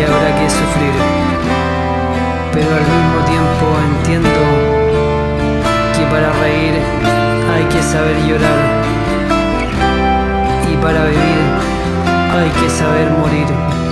que habrá que sufrir. Pero al mismo tiempo entiendo que para reír hay que saber llorar. Y para vivir hay que saber morir.